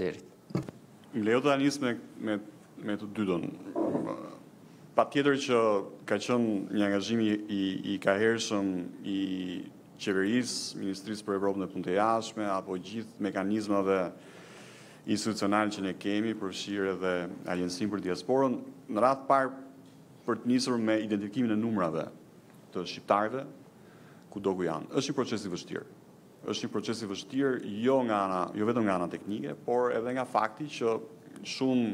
Faleminderit. Më lejo ta nis me me me të dytën. Patjetër që ka qenë një angazhim i i, i kahershëm i qeverisë, Ministrisë për Evropën dhe Punë të Jashtme apo gjithë mekanizmave institucional që ne kemi, përfshirë edhe Agjencinë për Diasporën, në radhë parë për të nisur me identifikimin e numrave të shqiptarëve kudo ku janë. Është një proces i vështirë. Është një proces i vështirë jo nga ana, jo vetëm nga ana teknike, por edhe nga fakti që shumë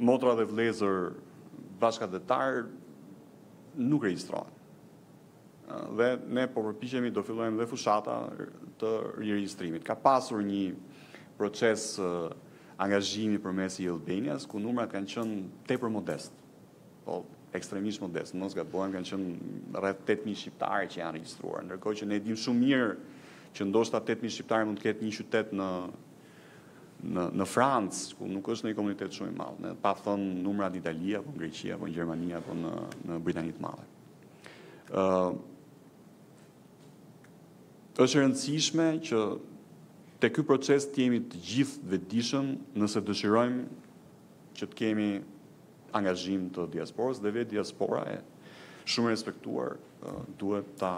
motra dhe vëllezër bashkatdhetarë nuk regjistrohen. Dhe ne po përpiqemi do fillojmë dhe fushata të riregjistrimit. Ka pasur një proces angazhimi përmes e-Albanias ku numrat kanë qenë tepër modest. Po ekstremisht modest, mos gaboj, kanë qenë rreth 8000 shqiptarë që janë regjistruar, ndërkohë që ne dimë shumë mirë që ndoshta 8000 shqiptarë mund të ketë një qytet në në në Francë, ku nuk është një komunitet shumë i madh, pa thënë numrat në Itali apo në Greqi apo në Gjermani apo në në Britani të Madhe. ë uh, Është e rëndësishme që te ky proces të jemi të gjithë vetëdijshëm nëse dëshirojmë që të kemi angazhim të diasporës dhe vetë diaspora e shumë e respektuar duhet ta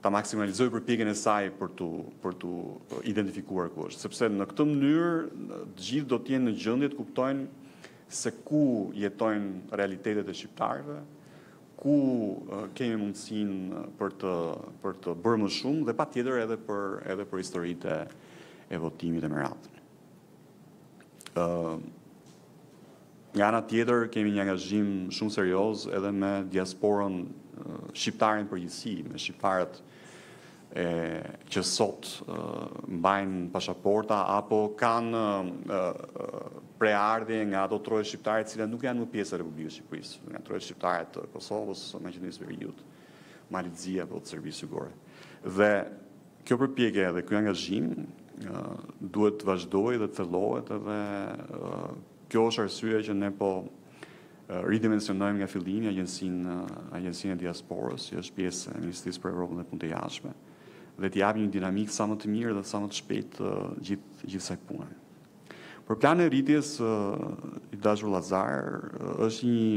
ta maksimalizojë përpjekjen e saj për tu për tu identifikuar ku është, sepse në këtë mënyrë të gjithë do të jemi në gjendje të kuptojnë se ku jetojnë realitetet e shqiptarëve, ku kemi mundësinë për të për të bërë më shumë dhe patjetër edhe për edhe për historitë e votimit e me radhë. Ë Nga ana tjetër, kemi një angazhim shumë serioz edhe me diasporën shqiptare në përgjithësi, me shqiptarët e, që sot e, mbajnë pashaporta apo kanë e, prejardhje nga ato troje shqiptare të cilat nuk janë më pjesë e Republikës së Shqipërisë, nga troje shqiptare të Kosovës, Maqedonisë së Veriut, Malit Zi apo të Serbisë Jugore. Dhe Kjo përpjekje edhe ky angazhim duhet të vazhdojë dhe të thellohet edhe kjo është arsyeja që ne po ridimensionojmë nga fillimi agjencinë agjencinë e diasporës, që është pjesë e Ministrisë për Evropën dhe Punë të Jashtme dhe t'i japim një dinamikë sa më të mirë dhe sa më të shpejtë gjithë gjithë kësaj pune. Për planin e rritjes i dashur Lazar është një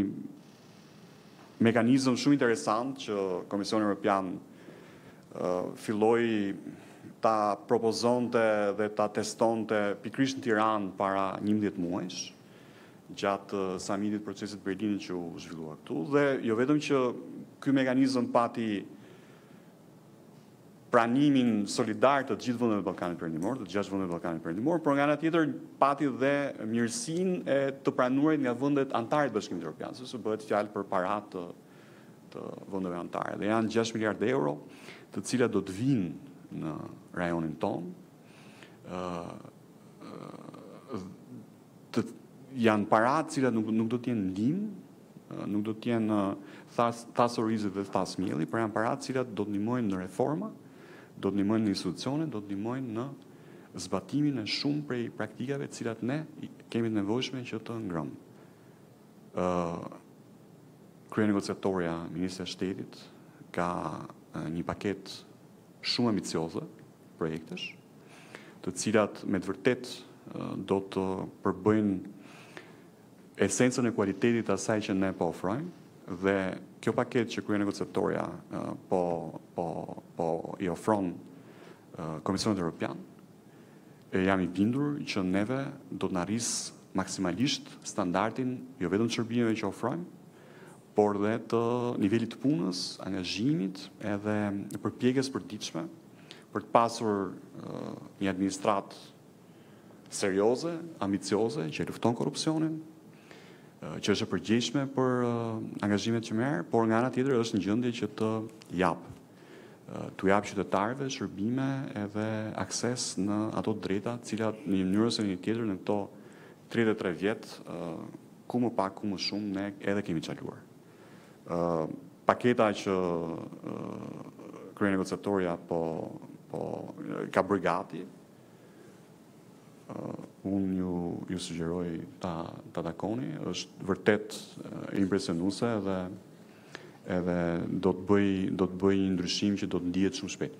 mekanizëm shumë interesant që Komisioni Europian filloi ta propozonte dhe ta testonte pikërisht në Tiranë para njëmbëdhjetë muajsh, gjatë samitit procesit Berlinit që u zhvillua këtu dhe jo vetëm që ky mekanizëm pati pranimin solidar të të gjithë vendeve të Ballkanit Perëndimor, të të gjashtë vendeve të Ballkanit Perëndimor, por nga ana tjetër pati dhe mirësinë e të pranuarit nga vendet anëtare të Bashkimit Evropian, sepse bëhet fjalë për para të të vendeve anëtare dhe janë 6 miliardë euro, të cilat do të vijnë në rajonin tonë. ë të janë para të cilat nuk nuk do të jenë ndihmë, nuk do të jenë thasë thasë orizi dhe thasë mielli, por janë para të cilat do të ndihmojnë në reforma, do të ndihmojnë në institucione, do të ndihmojnë në zbatimin e shumë prej praktikave të cilat ne kemi të nevojshme që të ngremë. Ë kryenegociatorja, ministrja e shtetit ka një paketë shumë ambicioze projektesh, të cilat me të vërtetë do të përbëjnë esencën e kualitetit të asaj që ne po ofrojmë dhe kjo paketë që kryenegociatorja po po po i ofron Komisionit Evropian e jam i bindur që neve do të na rrisë maksimalisht standardin jo vetëm të shërbimeve që ofrojmë, por dhe të nivelit të punës, angazhimit edhe përpjekjes së përditshme për të pasur një administratë serioze, ambicioze, që lufton korrupsionin, që është e përgjegjshme për angazhimet që merr, por nga ana tjetër është në gjendje që të japë t'u japë qytetarëve shërbime edhe akses në ato të drejta të cilat në një mënyrë ose në një tjetër në këto 33 vjet ku më pak ku më shumë ne edhe kemi çaluar. Paketa që kryenegociatorja po po ka bërë gati unë ju ju sugjeroj ta ta takoni, është vërtet impresionuese dhe Edhe do të bëjë do të bëjë një ndryshim që do të ndihet shumë shpejt.